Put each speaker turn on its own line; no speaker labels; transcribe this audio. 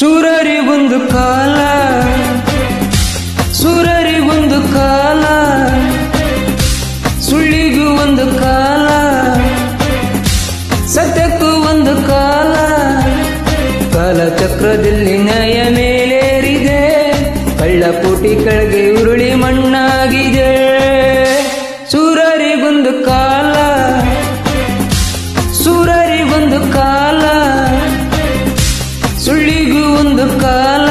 ಚೂರರಿ ಒಂದು ಕಾಲ ಸುರರಿಗೊಂದು ಕಾಲ, ಸುಳ್ಳಿಗೂ ಒಂದು ಕಾಲ, ಸತ್ಯಕ್ಕೂ ಒಂದು ಕಾಲ ಕಾಲ ಚಕ್ರದಲ್ಲಿ ನಯ ಮೇಲೇರಿದೆ ಕಳ್ಳಪೋಟಿ ಕೆಳಗೆ ಉರುಳಿ ಮಣ್ಣಾಗಿದೆ. ಸುರರಿ ಒಂದು ಕಾಲ, ಸುರರಿ ಒಂದು ಕಾಲ ಒಂದು ಕಾಲ